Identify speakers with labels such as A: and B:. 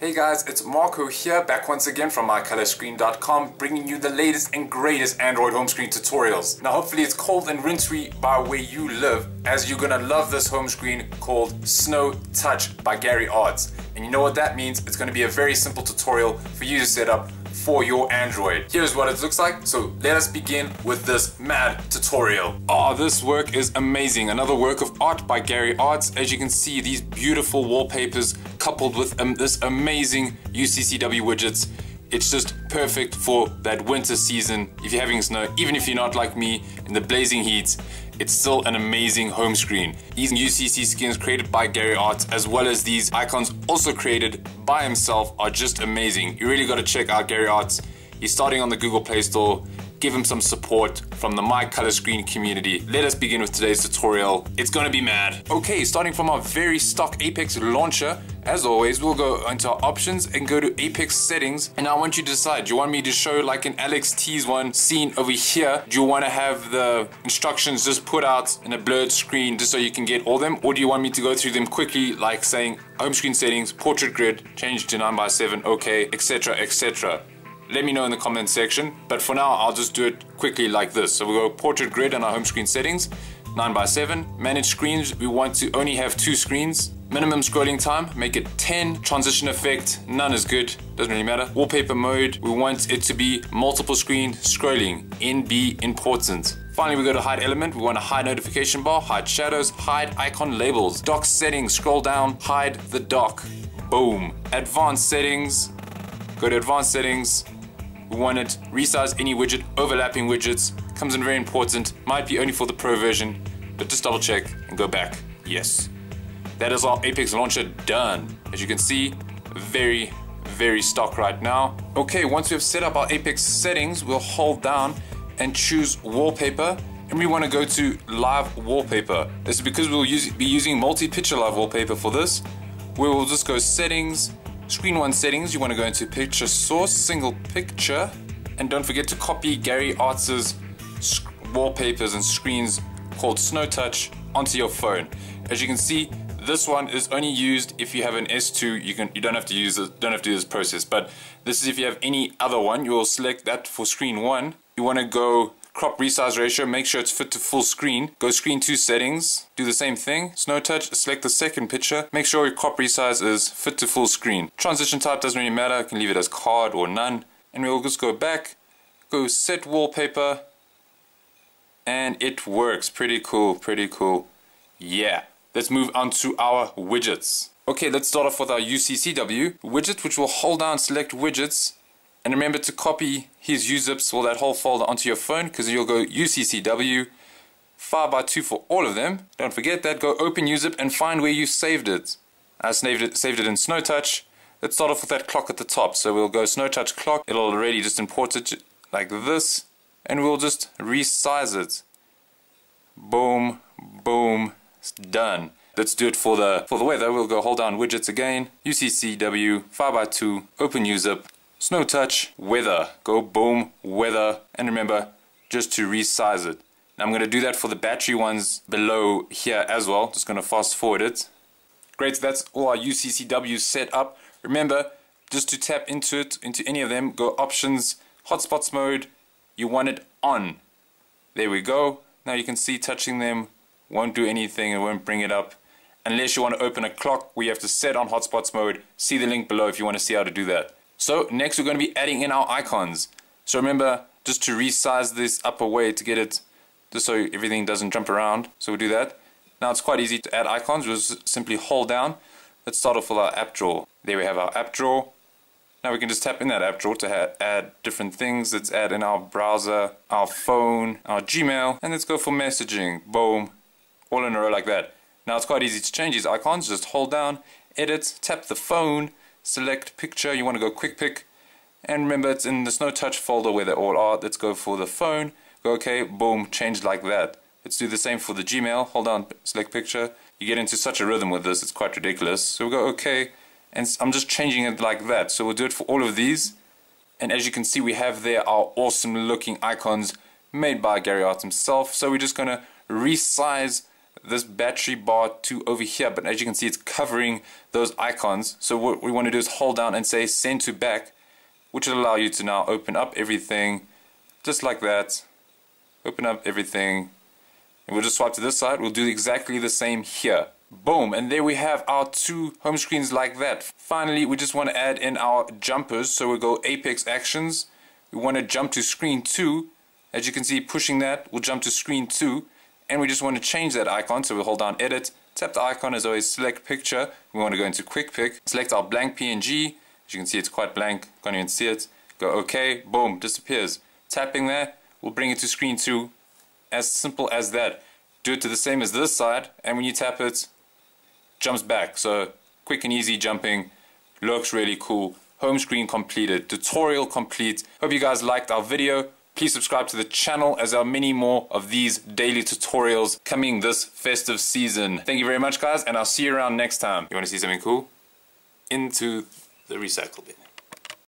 A: Hey guys, it's Marco here, back once again from mycolorscreen.com, bringing you the latest and greatest Android home screen tutorials. Now hopefully it's cold and rinse-free by where you live, as you're gonna love this home screen called Snow Touch by Gary Arts. And you know what that means? It's gonna be a very simple tutorial for you to set up for your Android. Here's what it looks like. So let us begin with this mad tutorial. Oh, this work is amazing. Another work of art by Gary Arts. As you can see, these beautiful wallpapers coupled with um, this amazing UCCW widgets. It's just perfect for that winter season. If you're having snow, even if you're not like me in the blazing heat, it's still an amazing home screen. These UCC skins created by Gary Arts as well as these icons also created by himself are just amazing. You really got to check out Gary Arts. He's starting on the Google Play Store. Give him some support from the My Color Screen community. Let us begin with today's tutorial. It's gonna be mad. Okay, starting from our very stock Apex launcher, as always, we'll go into our options and go to Apex settings. And I want you to decide, do you want me to show like an Alex T's one scene over here? Do you want to have the instructions just put out in a blurred screen just so you can get all them? Or do you want me to go through them quickly like saying home screen settings, portrait grid, change to 9 by 7 okay, etc, etc. Let me know in the comment section, but for now I'll just do it quickly like this. So we'll go portrait grid on our home screen settings, 9 by 7 Manage screens, we want to only have two screens. Minimum scrolling time, make it 10. Transition effect, none is good, doesn't really matter. Wallpaper mode, we want it to be multiple screen scrolling, NB important. Finally, we go to hide element. We want to hide notification bar, hide shadows, hide icon labels. Dock settings, scroll down, hide the dock. Boom. Advanced settings, go to advanced settings. We want it resize any widget, overlapping widgets. Comes in very important, might be only for the pro version, but just double check and go back. Yes. That is our Apex launcher done. As you can see, very, very stock right now. Okay, once we have set up our Apex settings, we'll hold down and choose wallpaper and we want to go to live wallpaper. This is because we'll use, be using multi-picture live wallpaper for this. We will just go settings, screen one settings, you want to go into picture source, single picture, and don't forget to copy Gary Arts' wallpapers and screens called Snow Touch onto your phone. As you can see, this one is only used if you have an S2. You can you don't have to use it, don't have to do this process. But this is if you have any other one. You will select that for screen one. You want to go crop resize ratio. Make sure it's fit to full screen. Go screen two settings. Do the same thing. Snow touch. Select the second picture. Make sure your crop resize is fit to full screen. Transition type doesn't really matter. You can leave it as card or none. And we'll just go back. Go set wallpaper. And it works. Pretty cool. Pretty cool. Yeah. Let's move on to our widgets. Okay, let's start off with our UCCW widget, which will hold down select widgets. And remember to copy his uzips or that whole folder onto your phone because you'll go UCCW 5x2 for all of them. Don't forget that. Go open uzip and find where you saved it. I saved it, saved it in SnowTouch. Let's start off with that clock at the top. So we'll go SnowTouch clock. It'll already just import it like this. And we'll just resize it. Boom, boom, done. Let's do it for the for the weather. We'll go hold down widgets again. UCCW 5x2 open uzip snow touch weather. Go boom weather and remember just to resize it. Now I'm going to do that for the battery ones below here as well. Just going to fast forward it. Great, so that's all our UCCW set up. Remember, just to tap into it, into any of them, go options, hotspots mode, you want it on. There we go. Now you can see touching them won't do anything, it won't bring it up. Unless you want to open a clock where you have to set on hotspots mode, see the link below if you want to see how to do that. So next we're going to be adding in our icons. So remember just to resize this up a way to get it just so everything doesn't jump around. So we'll do that. Now it's quite easy to add icons. We'll simply hold down. Let's start off with our app drawer. There we have our app drawer. Now we can just tap in that app drawer to add different things. Let's add in our browser, our phone, our Gmail, and let's go for messaging. Boom all in a row like that. Now it's quite easy to change these icons, just hold down, edit, tap the phone, select picture, you want to go quick pick, and remember it's in the Snow Touch folder where they all are. Let's go for the phone, go okay, boom, change like that. Let's do the same for the Gmail, hold on, select picture. You get into such a rhythm with this, it's quite ridiculous. So we'll go okay, and I'm just changing it like that. So we'll do it for all of these. And as you can see, we have there our awesome looking icons made by Gary Arts himself. So we're just going to resize this battery bar to over here but as you can see it's covering those icons. So what we want to do is hold down and say send to back which will allow you to now open up everything just like that. Open up everything. And we'll just swipe to this side. We'll do exactly the same here. Boom and there we have our two home screens like that. Finally we just want to add in our jumpers so we go apex actions. We want to jump to screen 2 as you can see pushing that we'll jump to screen 2 and we just want to change that icon so we'll hold down edit tap the icon as always select picture. We want to go into quick pick select our blank PNG as you can see it's quite blank. Can't even see it. Go OK boom disappears. Tapping there will bring it to screen 2 as simple as that. Do it to the same as this side and when you tap it jumps back. So quick and easy jumping. Looks really cool. Home screen completed. Tutorial complete. Hope you guys liked our video Please subscribe to the channel as there are many more of these daily tutorials coming this festive season. Thank you very much guys and I'll see you around next time. You want to see something cool? Into the recycle bin.